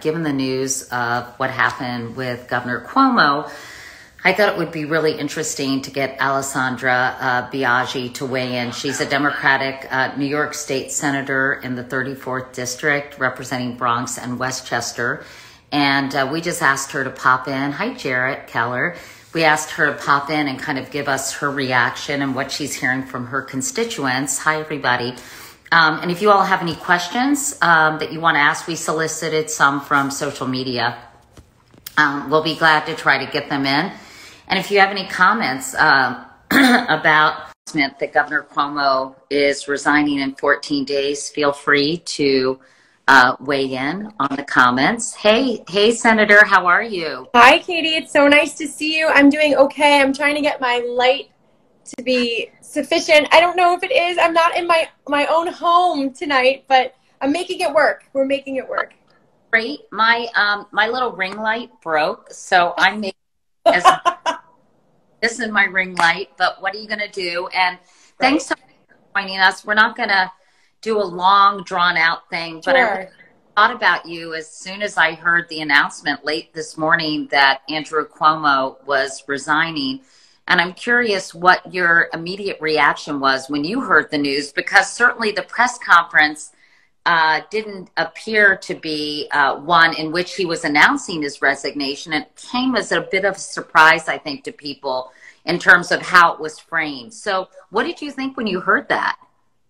Given the news of what happened with Governor Cuomo, I thought it would be really interesting to get Alessandra uh, Biaggi to weigh in. She's a Democratic uh, New York State Senator in the 34th District, representing Bronx and Westchester. And uh, we just asked her to pop in. Hi, Jarrett Keller. We asked her to pop in and kind of give us her reaction and what she's hearing from her constituents. Hi, everybody. Um, and if you all have any questions um, that you want to ask, we solicited some from social media. Um, we'll be glad to try to get them in. And if you have any comments uh, about that Governor Cuomo is resigning in 14 days, feel free to uh, weigh in on the comments. Hey, hey, Senator, how are you? Hi, Katie. It's so nice to see you. I'm doing okay. I'm trying to get my light to be sufficient. I don't know if it is. I'm not in my my own home tonight, but I'm making it work. We're making it work. Great. My um my little ring light broke, so I'm making as this is my ring light. But what are you going to do? And thanks for joining us. We're not going to do a long, drawn out thing, but sure. I thought about you as soon as I heard the announcement late this morning that Andrew Cuomo was resigning and I'm curious what your immediate reaction was when you heard the news, because certainly the press conference uh, didn't appear to be uh, one in which he was announcing his resignation. It came as a bit of a surprise, I think, to people in terms of how it was framed. So, what did you think when you heard that?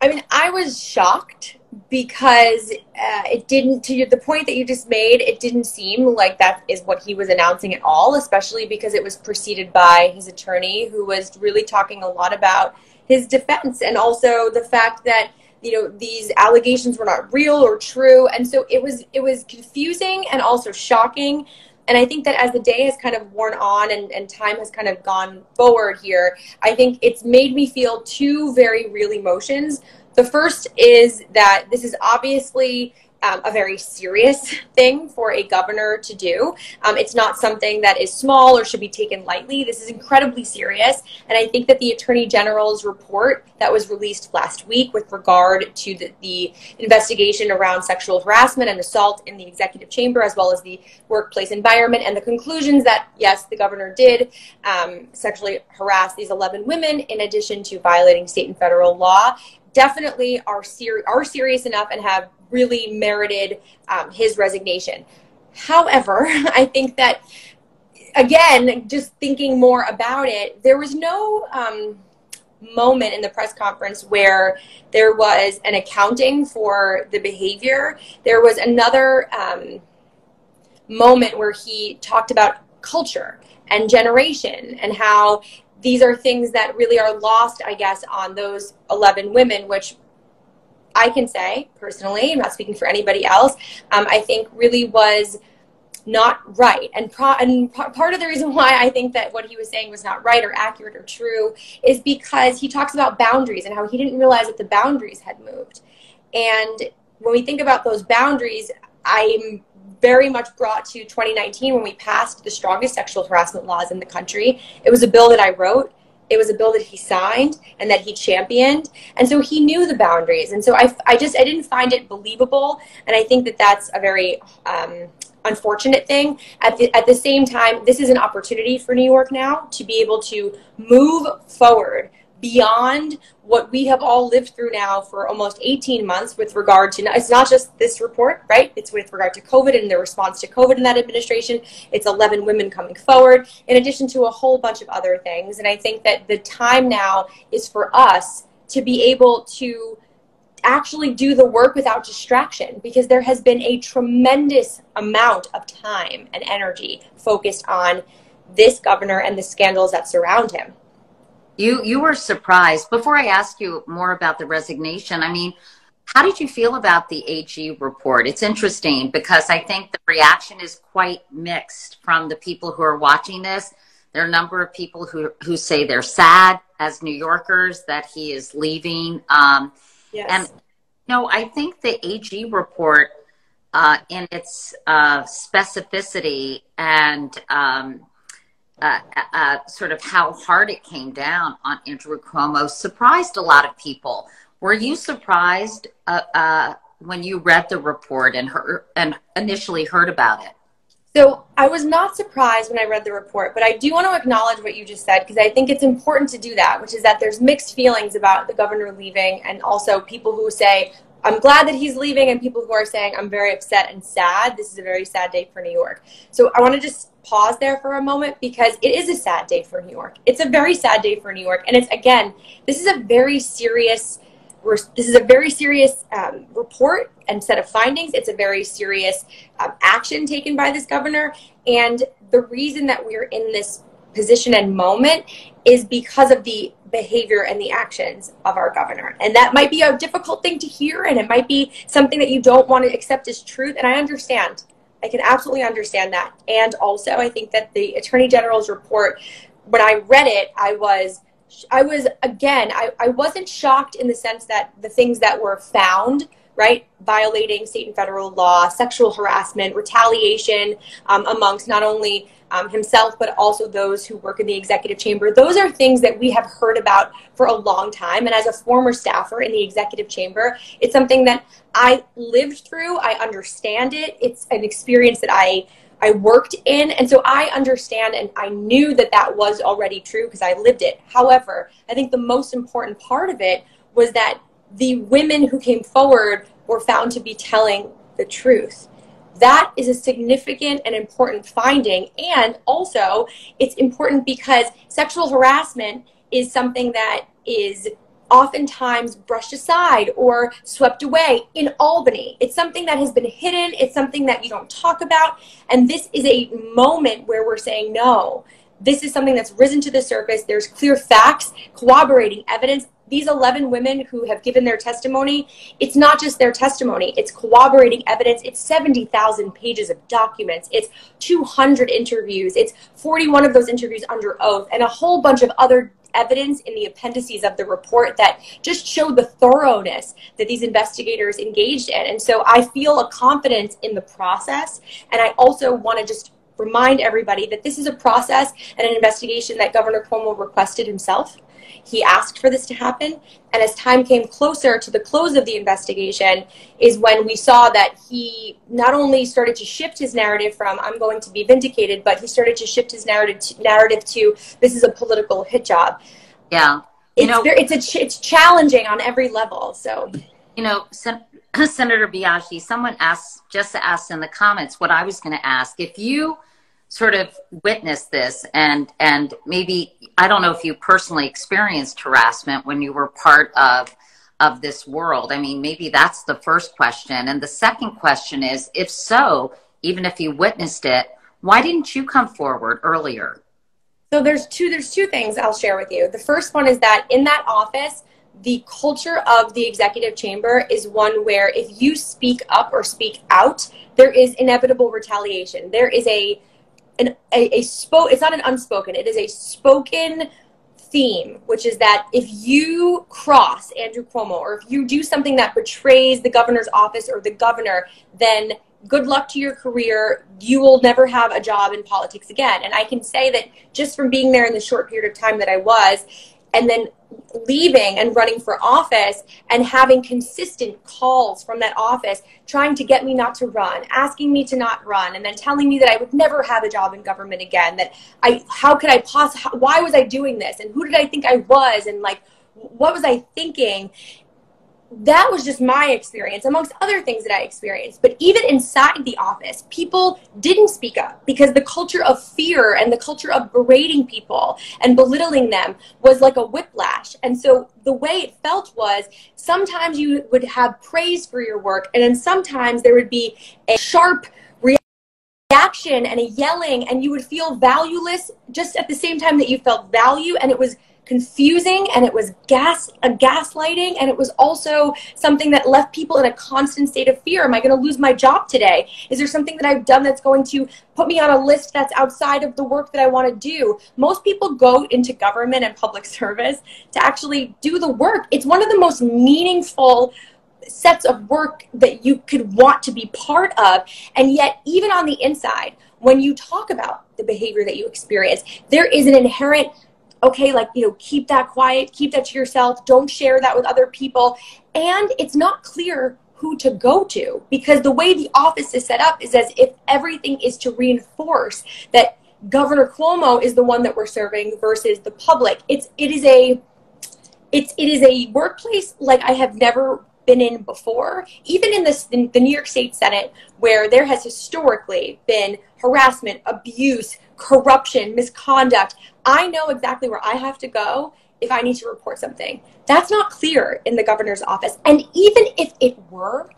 I mean, I was shocked because uh, it didn't, to the point that you just made, it didn't seem like that is what he was announcing at all, especially because it was preceded by his attorney, who was really talking a lot about his defense and also the fact that you know these allegations were not real or true and so it was it was confusing and also shocking and I think that as the day has kind of worn on and, and time has kind of gone forward here, I think it's made me feel two very real emotions. The first is that this is obviously um, a very serious thing for a governor to do. Um, it's not something that is small or should be taken lightly. This is incredibly serious. And I think that the Attorney General's report that was released last week with regard to the, the investigation around sexual harassment and assault in the executive chamber, as well as the workplace environment, and the conclusions that, yes, the governor did um, sexually harass these 11 women in addition to violating state and federal law definitely are, ser- are serious enough and have really merited um, his resignation. However, I think that, again, just thinking more about it, there was no um, moment in the press conference where there was an accounting for the behavior. There was another um, moment where he talked about culture and generation and how these are things that really are lost, I guess, on those 11 women, which I can say personally, I'm not speaking for anybody else, um, I think really was not right. And, pro- and part of the reason why I think that what he was saying was not right or accurate or true is because he talks about boundaries and how he didn't realize that the boundaries had moved. And when we think about those boundaries, I'm very much brought to 2019 when we passed the strongest sexual harassment laws in the country. It was a bill that I wrote. It was a bill that he signed and that he championed. And so he knew the boundaries. And so I, I just, I didn't find it believable. And I think that that's a very um, unfortunate thing. At the, at the same time, this is an opportunity for New York now to be able to move forward beyond what we have all lived through now for almost 18 months with regard to it's not just this report right? It's with regard to covid and the response to covid in that administration. It's 11 women coming forward in addition to a whole bunch of other things. And i think that the time now is for us to be able to actually do the work without distraction because there has been a tremendous amount of time and energy focused on this governor and the scandals that surround him you you were surprised. Before I ask you more about the resignation, I mean, how did you feel about the AG report? It's interesting because I think the reaction is quite mixed from the people who are watching this. There are a number of people who who say they're sad as New Yorkers that he is leaving. Um, yes. And no, I think the AG report, uh, in its uh, specificity and um, uh, uh, sort of how hard it came down on Andrew Cuomo surprised a lot of people. Were you surprised uh, uh when you read the report and heard, and initially heard about it? So I was not surprised when I read the report, but I do want to acknowledge what you just said because I think it's important to do that, which is that there's mixed feelings about the governor leaving and also people who say, I'm glad that he's leaving, and people who are saying, I'm very upset and sad. This is a very sad day for New York. So I want to just pause there for a moment because it is a sad day for New York. It's a very sad day for New York. And it's, again, this is a very serious this is a very serious um, report and set of findings. It's a very serious um, action taken by this governor. And the reason that we're in this position and moment is because of the behavior and the actions of our governor. And that might be a difficult thing to hear, and it might be something that you don't want to accept as truth. And I understand. I can absolutely understand that. And also, I think that the Attorney General's report, when I read it, I was I was again, I, I wasn't shocked in the sense that the things that were found, right, violating state and federal law, sexual harassment, retaliation um, amongst not only um, himself but also those who work in the executive chamber. Those are things that we have heard about for a long time. And as a former staffer in the executive chamber, it's something that I lived through. I understand it. It's an experience that I I worked in. And so I understand and I knew that that was already true because I lived it. However, I think the most important part of it was that the women who came forward were found to be telling the truth. That is a significant and important finding. And also, it's important because sexual harassment is something that is oftentimes brushed aside or swept away in Albany. It's something that has been hidden, it's something that you don't talk about. And this is a moment where we're saying, no, this is something that's risen to the surface. There's clear facts, corroborating evidence. These 11 women who have given their testimony, it's not just their testimony, it's corroborating evidence. It's 70,000 pages of documents, it's 200 interviews, it's 41 of those interviews under oath, and a whole bunch of other evidence in the appendices of the report that just showed the thoroughness that these investigators engaged in. And so I feel a confidence in the process. And I also want to just remind everybody that this is a process and an investigation that Governor Cuomo requested himself. He asked for this to happen. And as time came closer to the close of the investigation, is when we saw that he not only started to shift his narrative from "I'm going to be vindicated," but he started to shift his narrative to, narrative to "This is a political hit job." Yeah, you it's know, very, it's a it's challenging on every level. So, you know, Sen- Senator Biaggi, someone asked just asked in the comments what I was going to ask if you sort of witnessed this and and maybe I don't know if you personally experienced harassment when you were part of of this world. I mean, maybe that's the first question. And the second question is if so, even if you witnessed it, why didn't you come forward earlier? So there's two there's two things I'll share with you. The first one is that in that office the culture of the executive chamber is one where if you speak up or speak out, there is inevitable retaliation. There is a an a, a spoke it's not an unspoken it is a spoken theme which is that if you cross andrew cuomo or if you do something that betrays the governor's office or the governor then good luck to your career. You will never have a job in politics again. And i can say that just from being there in the short period of time that i was and then leaving and running for office and having consistent calls from that office trying to get me not to run asking me to not run and then telling me that i would never have a job in government again that i how could i possibly why was i doing this and who did i think i was and like what was i thinking that was just my experience amongst other things that I experienced. But even inside the office, people didn't speak up because the culture of fear and the culture of berating people and belittling them was like a whiplash. And so the way it felt was sometimes you would have praise for your work, and then sometimes there would be a sharp reaction and a yelling, and you would feel valueless just at the same time that you felt value, and it was confusing and it was gas a gaslighting and it was also something that left people in a constant state of fear. Am i going to lose my job today? Is there something that i've done that's going to put me on a list that's outside of the work that i want to do? Most people go into government and public service to actually do the work. It's one of the most meaningful sets of work that you could want to be part of and yet even on the inside when you talk about the behavior that you experience there is an inherent okay, like, you know, keep that quiet, keep that to yourself, don't share that with other people. And it's not clear who to go to because the way the office is set up is as if everything is to reinforce that Governor Cuomo is the one that we're serving versus the public. It's it is a it's it is a workplace like I have never been in before. Even in this in the New York State Senate, where there has historically been harassment, abuse, corruption, misconduct. I know exactly where I have to go if I need to report something. That's not clear in the governor's office. And even if it were,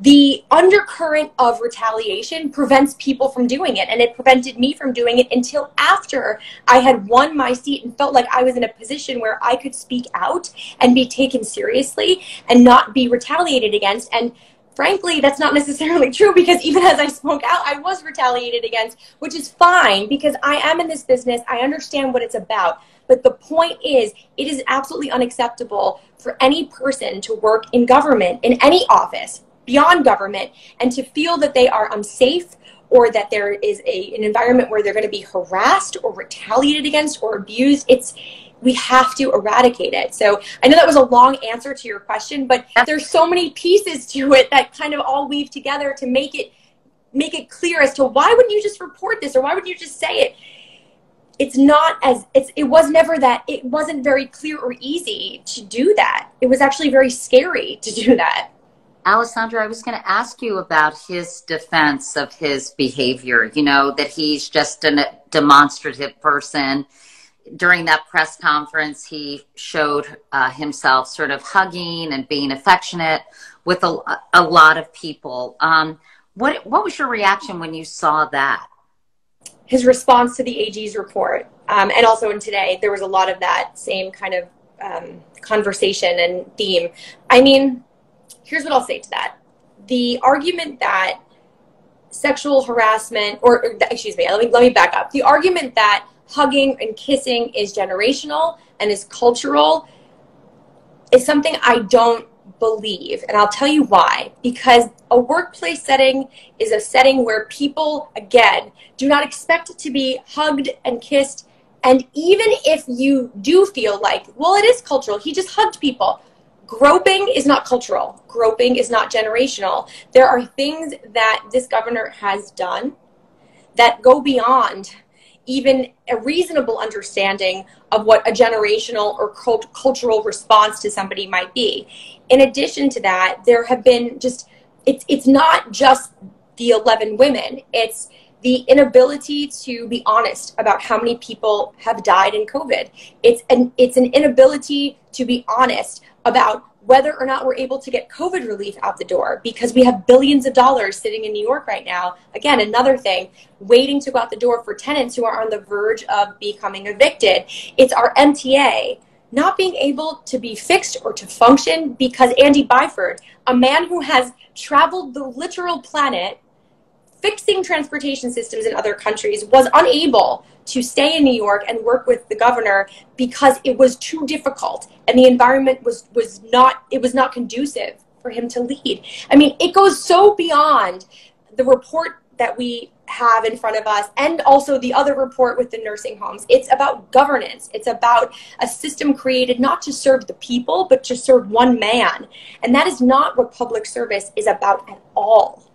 the undercurrent of retaliation prevents people from doing it. And it prevented me from doing it until after I had won my seat and felt like I was in a position where I could speak out and be taken seriously and not be retaliated against. And frankly, that's not necessarily true because even as I spoke out, I was retaliated against, which is fine because I am in this business. I understand what it's about. But the point is, it is absolutely unacceptable for any person to work in government, in any office, beyond government, and to feel that they are unsafe or that there is a, an environment where they're going to be harassed or retaliated against or abused. It's we have to eradicate it. So I know that was a long answer to your question, but there's so many pieces to it that kind of all weave together to make it make it clear as to why wouldn't you just report this or why wouldn't you just say it? It's not as it's it was never that it wasn't very clear or easy to do that. It was actually very scary to do that. Alessandra, I was going to ask you about his defense of his behavior. You know, that he's just a demonstrative person during that press conference, he showed uh, himself sort of hugging and being affectionate with a, a lot of people. Um, what what was your reaction when you saw that? His response to the AG's report, um, and also in today, there was a lot of that same kind of um, conversation and theme. I mean, here's what I'll say to that: the argument that sexual harassment, or, or excuse me, let me let me back up. The argument that hugging and kissing is generational and is cultural is something I don't believe. And I'll tell you why. Because a workplace setting is a setting where people, again, do not expect to be hugged and kissed. And even if you do feel like, well, it is cultural, he just hugged people. Groping is not cultural. Groping is not generational. There are things that this governor has done that go beyond even a reasonable understanding of what a generational or cult- cultural response to somebody might be. In addition to that, there have been just it's it's not just the 11 women. It's the inability to be honest about how many people have died in COVID. It's an it's an inability to be honest about whether or not we're able to get COVID relief out the door because we have billions of dollars sitting in New York right now. Again, another thing, waiting to go out the door for tenants who are on the verge of becoming evicted. It's our MTA not being able to be fixed or to function because Andy Byford, a man who has traveled the literal planet fixing transportation systems in other countries, was unable to stay in New York and work with the governor because it was too difficult and the environment was was not it was not conducive for him to lead. I mean, it goes so beyond the report that we have in front of us and also the other report with the nursing homes. It's about governance. It's about a system created not to serve the people, but to serve one man. And that is not what public service is about at all.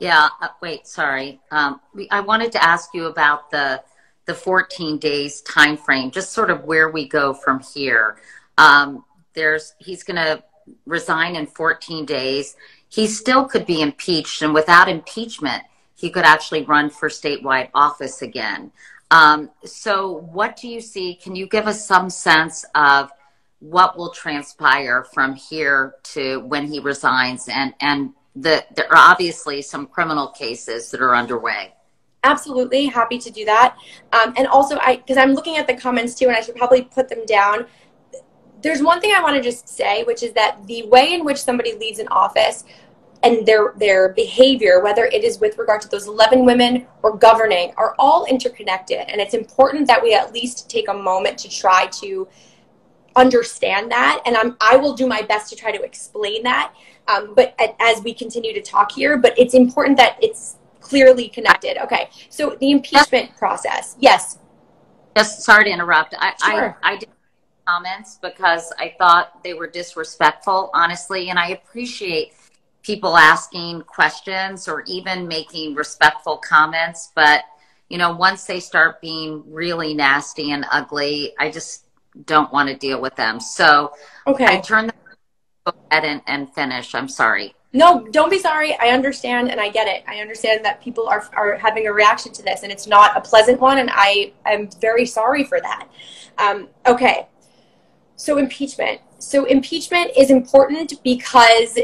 Yeah, uh, wait, sorry. Um, I wanted to ask you about the the 14 days time frame, just sort of where we go from here. Um, there's he's going to resign in 14 days. He still could be impeached, and without impeachment, he could actually run for statewide office again. Um, so, what do you see? Can you give us some sense of what will transpire from here to when he resigns and and the, there are obviously some criminal cases that are underway. Absolutely, happy to do that. Um, and also, I because I'm looking at the comments too, and I should probably put them down. There's one thing I want to just say, which is that the way in which somebody leads an office and their their behavior, whether it is with regard to those 11 women or governing, are all interconnected. And it's important that we at least take a moment to try to understand that. And I'm, I will do my best to try to explain that um, but as we continue to talk here, but it's important that it's clearly connected. Okay, so the impeachment process, yes. Just sorry to interrupt. I, sure. I, I, comments because I thought they were disrespectful, honestly, and I appreciate people asking questions or even making respectful comments, but you know, once they start being really nasty and ugly, I just don't want to deal with them. So okay. I turn the ahead and, and finish. I'm sorry. No, don't be sorry. I understand and I get it. I understand that people are, are having a reaction to this and it's not a pleasant one. And I am very sorry for that. Um, okay. So impeachment. So impeachment is important because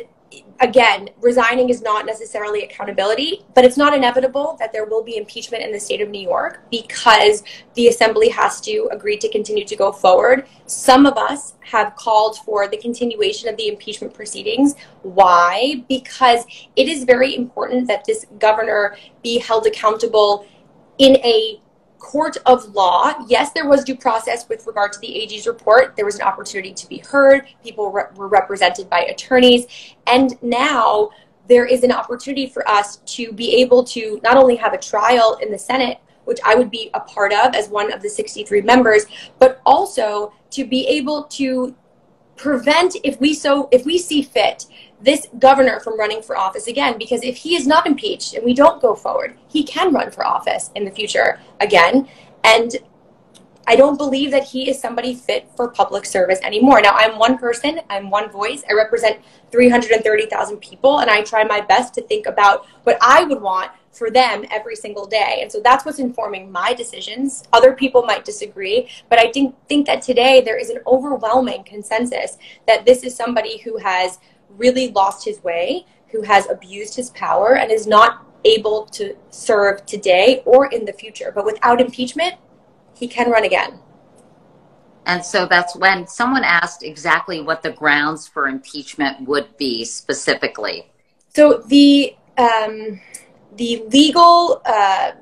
again, resigning is not necessarily accountability, but it's not inevitable that there will be impeachment in the state of New York because the assembly has to agree to continue to go forward. Some of us have called for the continuation of the impeachment proceedings. Why? Because it is very important that this governor be held accountable in a court of law, yes, there was due process with regard to the AG's report. There was an opportunity to be heard. People re- were represented by attorneys. And now there is an opportunity for us to be able to not only have a trial in the Senate, which I would be a part of as one of the 63 members, but also to be able to prevent if we so if we see fit this governor from running for office again because if he is not impeached and we don't go forward, he can run for office in the future again. And I don't believe that he is somebody fit for public service anymore. Now, I'm one person, I'm one voice. I represent 330,000 people, and I try my best to think about what I would want for them every single day. And so that's what's informing my decisions. Other people might disagree, but I think, think that today there is an overwhelming consensus that this is somebody who has really lost his way, who has abused his power and is not able to serve today or in the future. But without impeachment, he can run again. And so that's when someone asked exactly what the grounds for impeachment would be specifically. So the um, the legal uh,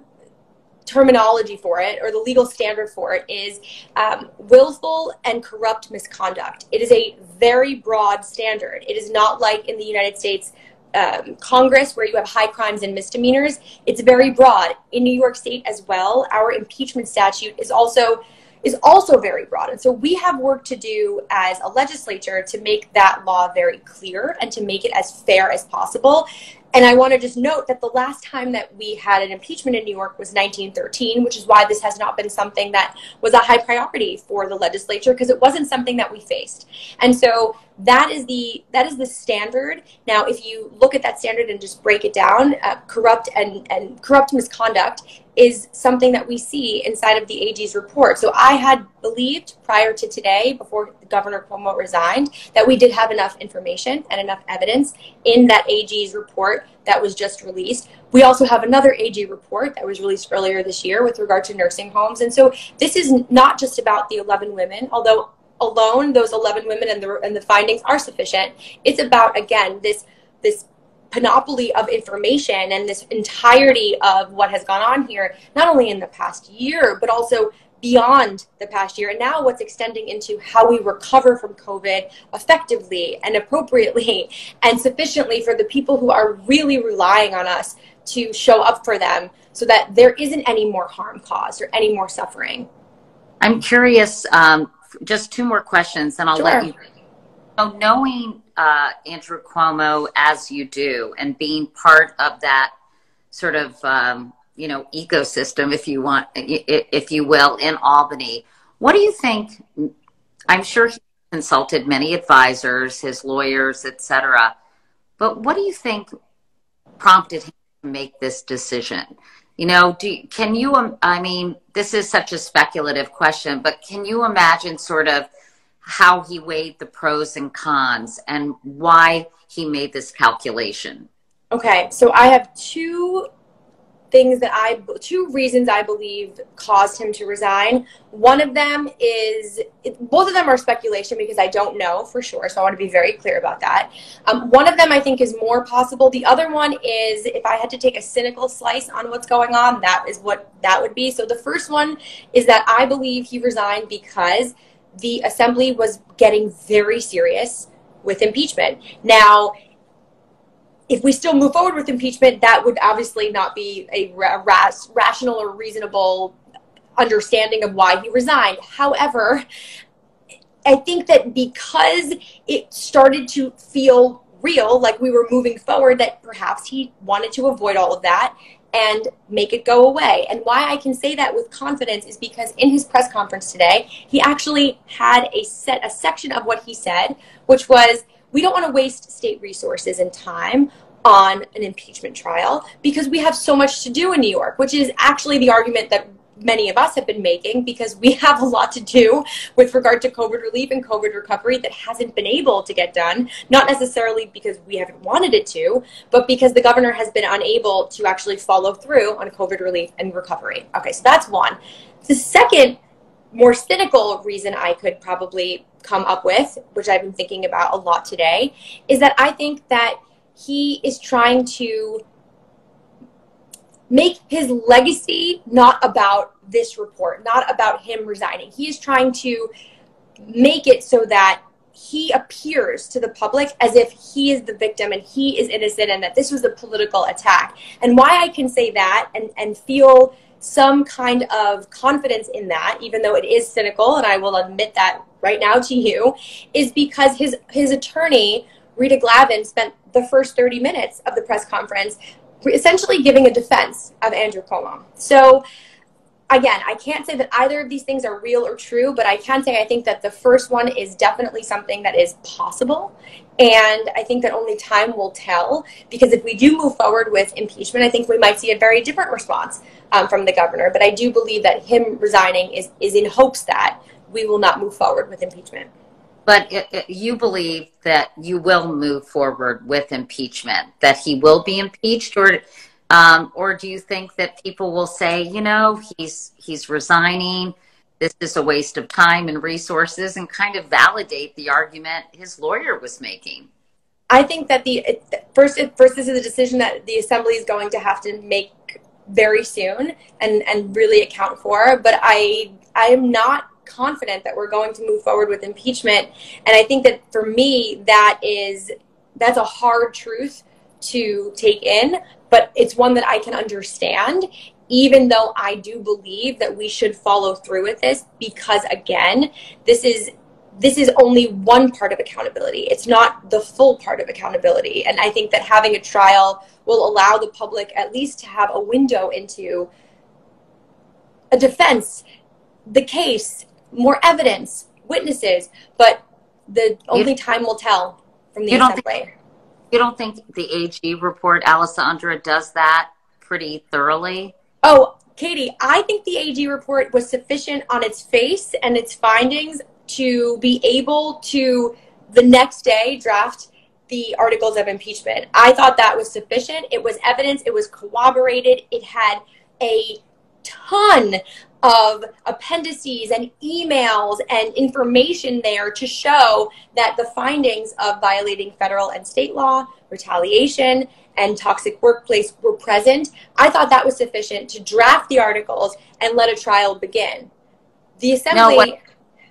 terminology for it or the legal standard for it is um, willful and corrupt misconduct. It is a very broad standard. It is not like in the United States um, Congress where you have high crimes and misdemeanors. It's very broad. In New York State as well, our impeachment statute is also is also very broad. And so we have work to do as a legislature to make that law very clear and to make it as fair as possible. And I want to just note that the last time that we had an impeachment in New York was 1913, which is why this has not been something that was a high priority for the legislature because it wasn't something that we faced. And so that is the that is the standard. Now, if you look at that standard and just break it down, uh, corrupt and and corrupt misconduct is something that we see inside of the AG's report. So I had believed prior to today, before Governor Cuomo resigned, that we did have enough information and enough evidence in that AG's report that was just released. We also have another AG report that was released earlier this year with regard to nursing homes. And so this is not just about the 11 women, although alone those 11 women and the, and the findings are sufficient. It's about, again, this this panoply of information and this entirety of what has gone on here, not only in the past year, but also beyond the past year. And now what's extending into how we recover from COVID effectively and appropriately and sufficiently for the people who are really relying on us to show up for them so that there isn't any more harm caused or any more suffering. I'm curious, um, just two more questions and I'll sure. let you. So knowing uh, Andrew Cuomo as you do and being part of that sort of um, you know ecosystem, if you want, if you will, in Albany. What do you think? I'm sure he consulted many advisors, his lawyers, etc. But what do you think prompted him to make this decision? You know, do can you? Um, I mean, this is such a speculative question, but can you imagine sort of how he weighed the pros and cons and why he made this calculation. Okay, so I have two things that I, two reasons I believe caused him to resign. One of them is, both of them are speculation because I don't know for sure, so I want to be very clear about that. Um, one of them I think is more possible. The other one is, if I had to take a cynical slice on what's going on, that is what that would be. So the first one is that I believe he resigned because the assembly was getting very serious with impeachment. Now, if we still move forward with impeachment, that would obviously not be a rational or reasonable understanding of why he resigned. However, I think that because it started to feel real, like we were moving forward, that perhaps he wanted to avoid all of that and make it go away. And why I can say that with confidence is because in his press conference today, he actually had a set a section of what he said, which was we don't want to waste state resources and time on an impeachment trial because we have so much to do in New York, which is actually the argument that many of us have been making because we have a lot to do with regard to COVID relief and COVID recovery that hasn't been able to get done, not necessarily because we haven't wanted it to, but because the governor has been unable to actually follow through on COVID relief and recovery. Okay, so that's one. The second, more cynical reason I could probably come up with, which I've been thinking about a lot today, is that I think that he is trying to make his legacy not about this report, not about him resigning. He is trying to make it so that he appears to the public as if he is the victim and he is innocent and that this was a political attack. And why I can say that and, and feel some kind of confidence in that, even though it is cynical, and I will admit that right now to you, is because his his attorney, Rita Glavin, spent the first 30 minutes of the press conference essentially giving a defense of Andrew Cuomo. So again, I can't say that either of these things are real or true, but I can say I think that the first one is definitely something that is possible. And I think that only time will tell because if we do move forward with impeachment, I think we might see a very different response um, from the governor. But I do believe that him resigning is, is in hopes that we will not move forward with impeachment. But it, it, you believe that you will move forward with impeachment, that he will be impeached, or um, or do you think that people will say, you know, he's he's resigning, this is a waste of time and resources, and kind of validate the argument his lawyer was making? I think that the first first this is a decision that the assembly is going to have to make very soon and and really account for. But I I am not confident that we're going to move forward with impeachment. And I think that for me, that is that's a hard truth to take in, but it's one that I can understand. Even though I do believe that we should follow through with this, because again, this is this is only one part of accountability. It's not the full part of accountability. And I think that having a trial will allow the public at least to have a window into a defense, the case, more evidence, witnesses, but the only time will tell from the you assembly. Don't think, you don't think the AG report, Alessandra, does that pretty thoroughly? Oh, Katie, I think the AG report was sufficient on its face and its findings to be able to the next day draft the articles of impeachment. I thought that was sufficient. It was evidence, it was corroborated, it had a ton of appendices and emails and information there to show that the findings of violating federal and state law, retaliation, and toxic workplace were present. I thought that was sufficient to draft the articles and let a trial begin. The assembly no,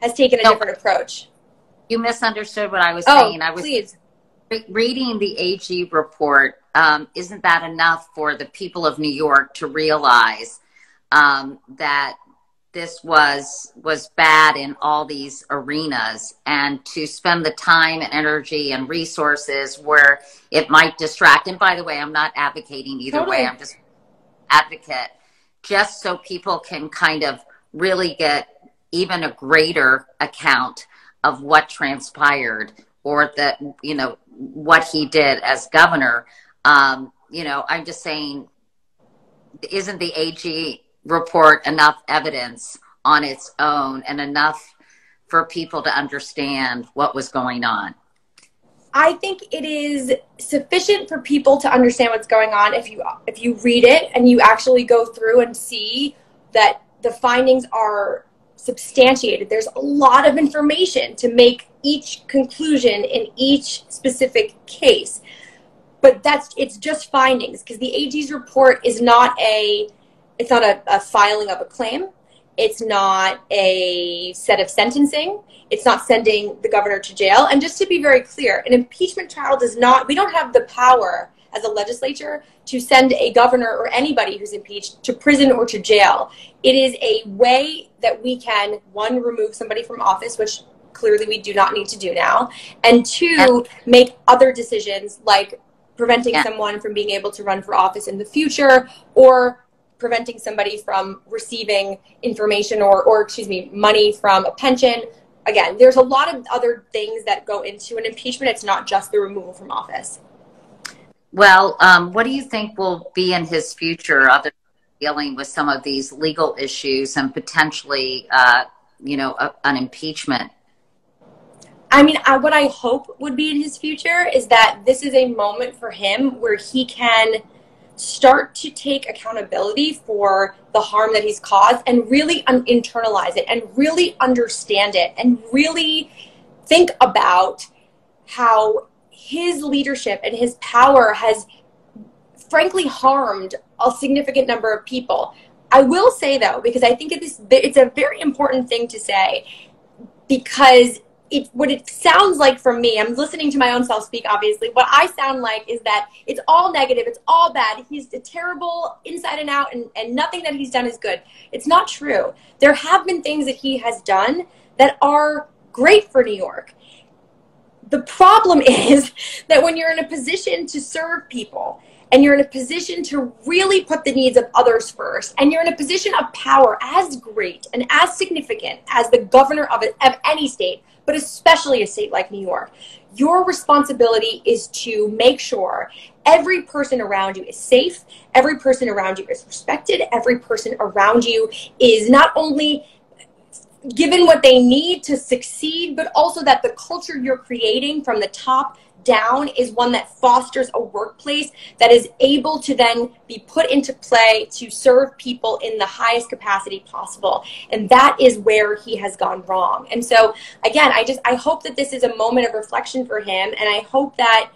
has taken a no, different approach. You misunderstood what I was oh, saying. I was please. Reading the AG report. Um, isn't that enough for the people of New York to realize um, that this was was bad in all these arenas and to spend the time and energy and resources where it might distract and by the way i'm not advocating either totally. way i'm just advocate just so people can kind of really get even a greater account of what transpired or that you know what he did as governor um, you know i'm just saying isn't the ag report enough evidence on its own and enough for people to understand what was going on? I think it is sufficient for people to understand what's going on if you if you read it and you actually go through and see that the findings are substantiated. There's a lot of information to make each conclusion in each specific case. But that's it's just findings because the AG's report is not a it's not a, a filing of a claim. It's not a set of sentencing. It's not sending the governor to jail. And just to be very clear, an impeachment trial does not, we don't have the power as a legislature to send a governor or anybody who's impeached to prison or to jail. It is a way that we can, one, remove somebody from office, which clearly we do not need to do now. And two, make other decisions like preventing yeah. someone from being able to run for office in the future or preventing somebody from receiving information or, or excuse me, money from a pension. Again, there's a lot of other things that go into an impeachment. It's not just the removal from office. Well, um, what do you think will be in his future other dealing with some of these legal issues and potentially, uh, you know, a, an impeachment? I mean, I, what I hope would be in his future is that this is a moment for him where he can start to take accountability for the harm that he's caused and really un- internalize it and really understand it and really think about how his leadership and his power has frankly harmed a significant number of people. I will say though, because I think it's it's a very important thing to say, because it what it sounds like for me, I'm listening to my own self speak. Obviously, what I sound like is that it's all negative, it's all bad. He's terrible inside and out, and, and nothing that he's done is good. It's not true. There have been things that he has done that are great for New York. The problem is that when you're in a position to serve people and you're in a position to really put the needs of others first, and you're in a position of power as great and as significant as the governor of, a, of any state, but especially a state like New York, your responsibility is to make sure every person around you is safe, every person around you is respected, every person around you is not only given what they need to succeed, but also that the culture you're creating from the top down is one that fosters a workplace that is able to then be put into play to serve people in the highest capacity possible. And that is where he has gone wrong. And so, again, I just, I hope that this is a moment of reflection for him. And I hope that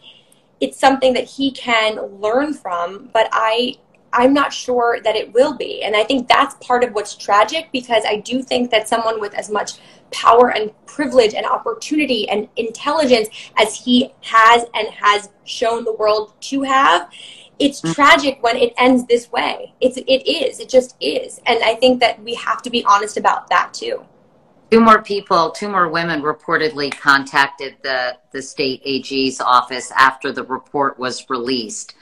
it's something that he can learn from. But I, I'm not sure that it will be. And I think that's part of what's tragic because I do think that someone with as much power and privilege and opportunity and intelligence as he has and has shown the world to have it's mm. tragic when it ends this way. It's it is. It just is. And i think that we have to be honest about that too. Two more people two more women reportedly contacted the the state ag's office after the report was released.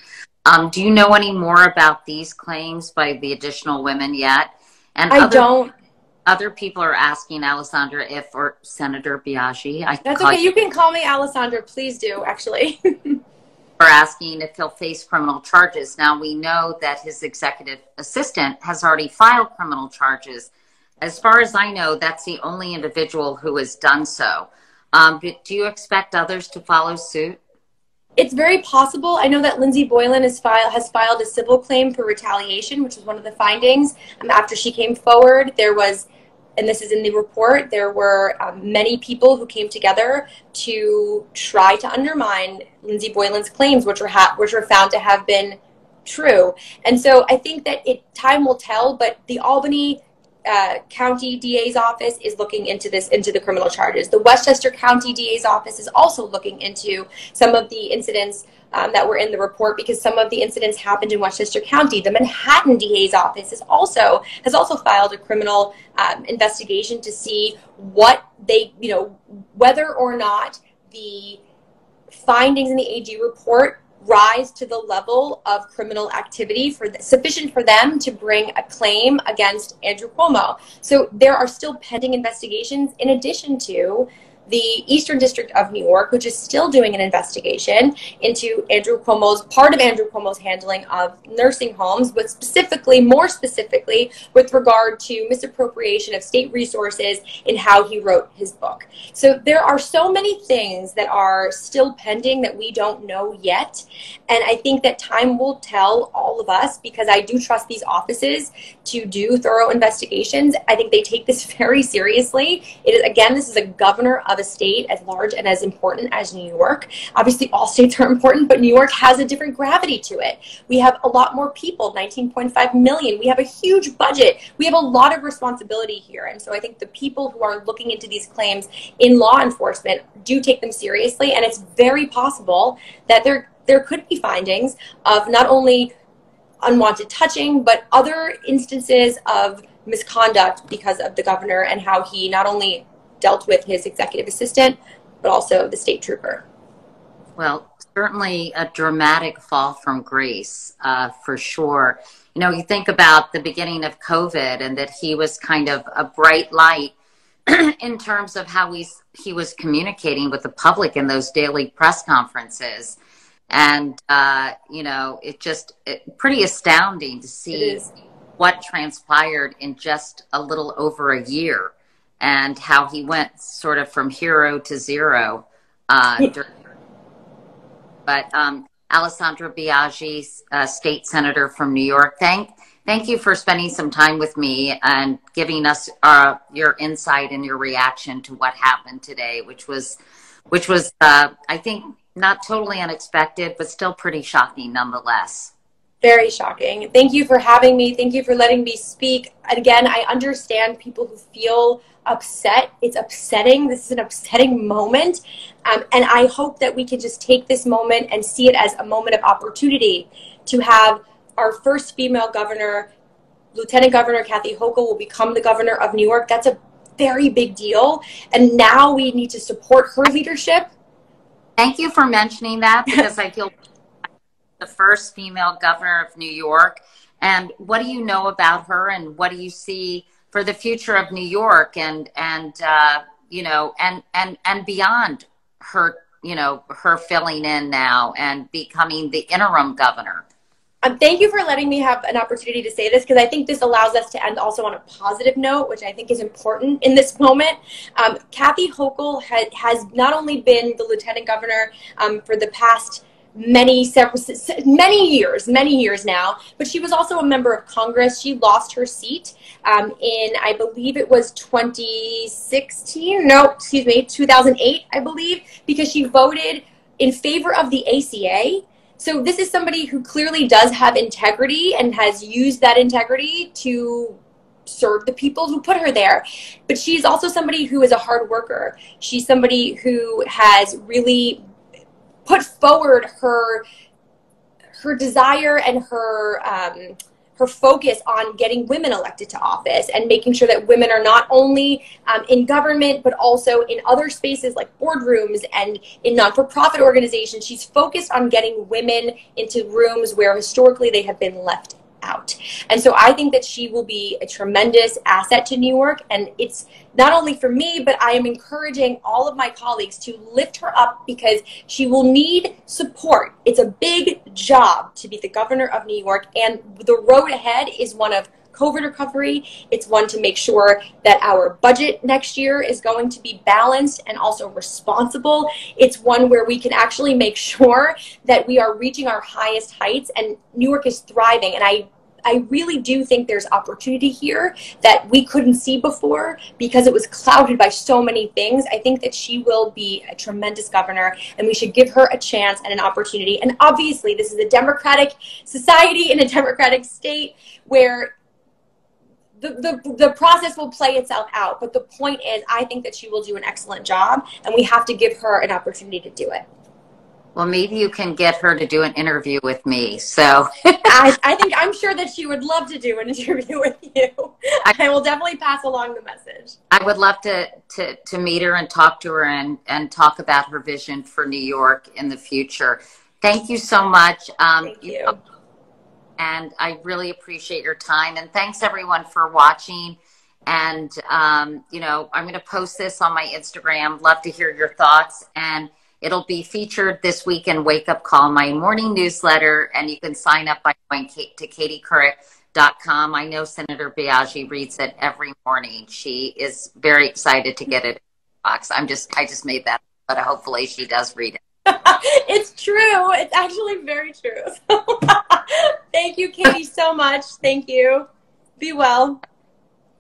Um, do you know any more about these claims by the additional women yet? And i other- don't other people are asking Alessandra if, or Senator Biaggi. I That's okay. You can call me Alessandra. Please do, actually. are asking if he'll face criminal charges. Now, we know that his executive assistant has already filed criminal charges. As far as I know, that's the only individual who has done so. Um, do you expect others to follow suit? It's very possible. I know that Lindsey Boylan has, file, has filed a civil claim for retaliation, which is one of the findings. Um, after she came forward, there was and this is in the report, there were um, many people who came together to try to undermine Lindsey Boylan's claims, which were ha- which were found to have been true. And so I think that it time will tell. But the Albany uh, County DA's office is looking into this into the criminal charges. The Westchester County DA's office is also looking into some of the incidents um, that were in the report because some of the incidents happened in Westchester County. The Manhattan DA's office is also has also filed a criminal um, investigation to see what they, you know, whether or not the findings in the AG report rise to the level of criminal activity for the, sufficient for them to bring a claim against Andrew Cuomo. So there are still pending investigations in addition to the Eastern District of New York, which is still doing an investigation into Andrew Cuomo's part of Andrew Cuomo's handling of nursing homes, but specifically, more specifically, with regard to misappropriation of state resources in how he wrote his book. So there are so many things that are still pending that we don't know yet. And I think that time will tell all of us because I do trust these offices to do thorough investigations. I think they take this very seriously. It is again, this is a governor of a state as large and as important as New York. Obviously, all states are important, but New York has a different gravity to it. We have a lot more people, 19.5 million. We have a huge budget. We have a lot of responsibility here. And so I think the people who are looking into these claims in law enforcement do take them seriously. And it's very possible that there, there could be findings of not only unwanted touching, but other instances of misconduct because of the governor and how he not only dealt with his executive assistant, but also the state trooper. Well, certainly a dramatic fall from grace, uh, for sure. You know, you think about the beginning of COVID and that he was kind of a bright light in terms of how he, he was communicating with the public in those daily press conferences. And, uh, you know, it just it, pretty astounding to see what transpired in just a little over a year and how he went sort of from hero to zero. Uh, but um, Alessandra Biaggi, uh, state senator from New York, thank thank you for spending some time with me and giving us uh, your insight and your reaction to what happened today, which was which was uh, I think not totally unexpected, but still pretty shocking nonetheless. Very shocking. Thank you for having me. Thank you for letting me speak. Again, I understand people who feel upset. It's upsetting. This is an upsetting moment. Um, and I hope that we can just take this moment and see it as a moment of opportunity to have our first female governor, Lieutenant Governor Kathy Hochul, will become the governor of New York. That's a very big deal. And now we need to support her leadership. Thank you for mentioning that because I feel the first female governor of New York. And what do you know about her and what do you see? for the future of New York and and uh, you know and and and beyond her you know her filling in now and becoming the interim governor. Um, thank you for letting me have an opportunity to say this because I think this allows us to end also on a positive note, which I think is important in this moment. Um, Kathy Hochul has, has not only been the lieutenant governor um, for the past many many years many years now but she was also a member of congress she lost her seat um, in i believe it was 2016 no excuse me 2008 i believe because she voted in favor of the aca so this is somebody who clearly does have integrity and has used that integrity to serve the people who put her there. But she's also somebody who is a hard worker. She's somebody who has really put forward her her desire and her um, her focus on getting women elected to office and making sure that women are not only um, in government but also in other spaces like boardrooms and in non-for-profit organizations. She's focused on getting women into rooms where historically they have been left out. And so I think that she will be a tremendous asset to New York. And it's not only for me, but I am encouraging all of my colleagues to lift her up because she will need support. It's a big job to be the governor of New York. And the road ahead is one of COVID recovery. It's one to make sure that our budget next year is going to be balanced and also responsible. It's one where we can actually make sure that we are reaching our highest heights and New York is thriving. And I I really do think there's opportunity here that we couldn't see before because it was clouded by so many things. I think that she will be a tremendous governor and we should give her a chance and an opportunity. And obviously, this is a democratic society in a democratic state where the, the, the process will play itself out. But the point is, I think that she will do an excellent job, and we have to give her an opportunity to do it. Well, maybe you can get her to do an interview with me. So I, I, think I'm sure that she would love to do an interview with you. I, I, will definitely pass along the message. I would love to, to, to meet her and talk to her and, and talk about her vision for New York in the future. Thank you so much. Um, Thank you. you and I really appreciate your time. And thanks everyone for watching. And, um, you know, I'm going to post this on my Instagram. Love to hear your thoughts. And it'll be featured this week in Wake Up Call, my morning newsletter. And you can sign up by going to katiecouric.com. I know Senator Biaggi reads it every morning. She is very excited to get it box. I'm just, I just made that, but hopefully she does read it. it's true. It's actually very true. Thank you, Katie, so much. Thank you. Be well.